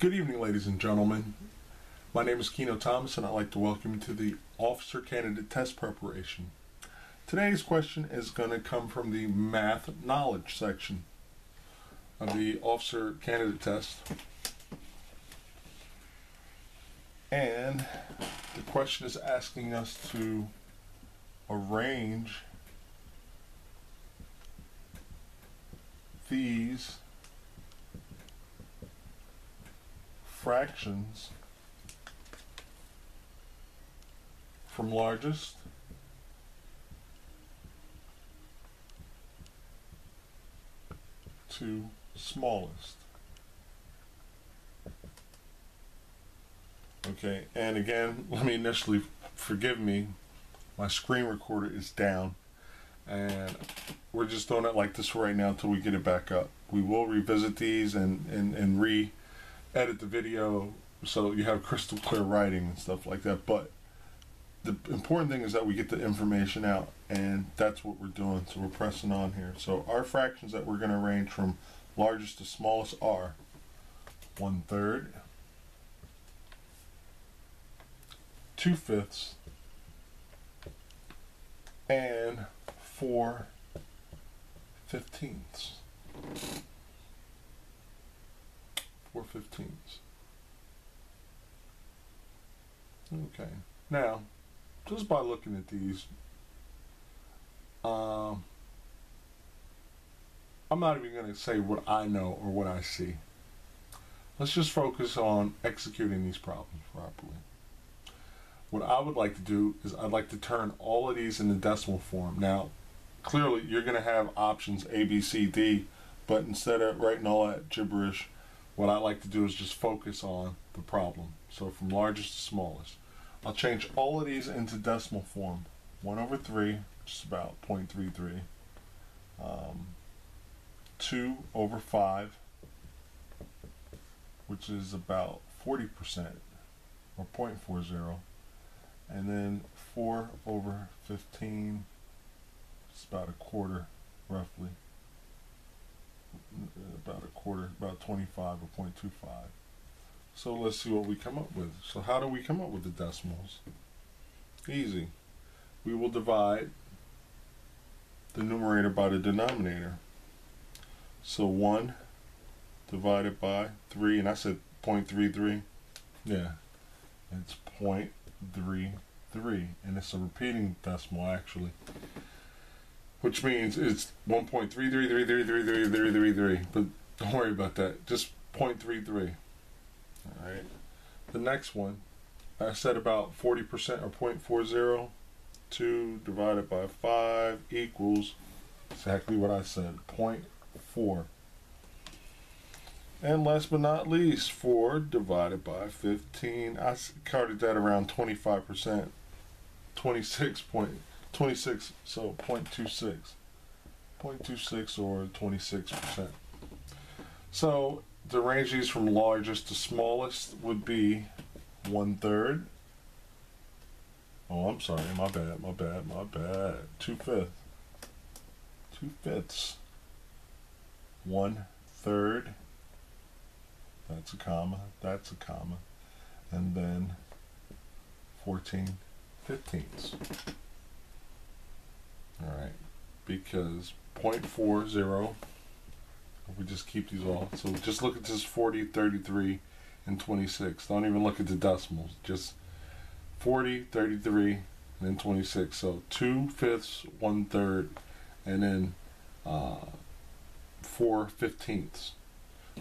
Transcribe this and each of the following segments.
Good evening, ladies and gentlemen. My name is Kieno Thomas, and I'd like to welcome you to the Officer Candidate Test Preparation. Today's question is going to come from the Math Knowledge section of the Officer Candidate Test. And the question is asking us to arrange these fractions from largest to smallest. Okay, and again, let me initially forgive me. My screen recorder is down, and we're just doing it like this right now until we get it back up. We will revisit these and, and, and re edit the video so you have crystal clear writing and stuff like that. But the important thing is that we get the information out, and that's what we're doing. So we're pressing on here. So our fractions that we're going to arrange from largest to smallest are one third, two fifths, and four fifteenths. Four fifteenths. Okay. Now, just by looking at these, um, I'm not even going to say what I know or what I see. Let's just focus on executing these problems properly. What I would like to do is I'd like to turn all of these into decimal form. Now, clearly you're going to have options A, B, C, D, but instead of writing all that gibberish, what I like to do is just focus on the problem. So from largest to smallest. I'll change all of these into decimal form. 1 over 3, which is about 0.33. Um, 2 over 5, which is about 40%, or 0.40. And then 4 over 15, it's about a quarter, roughly. About a quarter, about 25 or 0.25. So let's see what we come up with. So how do we come up with the decimals? Easy. We will divide the numerator by the denominator. So 1 divided by 3, and I said 0.33. Yeah, it's 0.33, and it's a repeating decimal actually. Which means it's 1.33333333, but don't worry about that. Just 0.33. All right. The next one, I said about 40% or 0.40. 2 divided by 5 equals exactly what I said, 0.4. And last but not least, 4 divided by 15. I counted that around 25%, 26 point, 26, so 0.26. 0.26 or 26%. So the range from largest to smallest would be one third. Oh, I'm sorry, my bad, my bad, my bad. Two fifths. Two fifths. One third. That's a comma, that's a comma. And then 14 fifteenths. Alright, because 0.40 we just keep these all. So just look at this 40, 33, and 26. Don't even look at the decimals. Just 40, 33, and then 26. So 2 fifths, 1 third, and then uh, 4 fifteenths.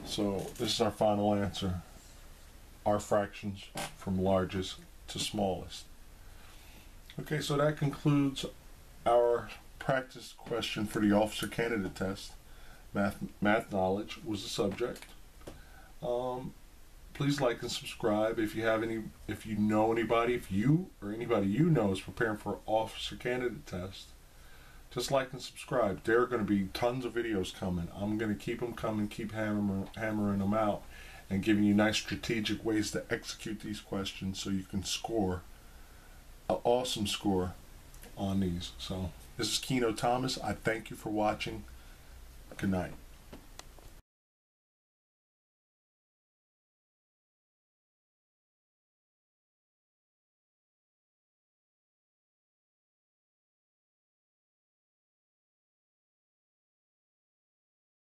So this is our final answer. Our fractions from largest to smallest. Okay, so that concludes our practice question for the officer candidate test math, math knowledge was the subject. Um, please like and subscribe if you have any, if you know anybody, if you or anybody you know is preparing for officer candidate test. Just like and subscribe. There are going to be tons of videos coming. I'm going to keep them coming, keep hammer, hammering them out, and giving you nice strategic ways to execute these questions so you can score an awesome score on these. So this is Kieno Thomas. I thank you for watching. Good night.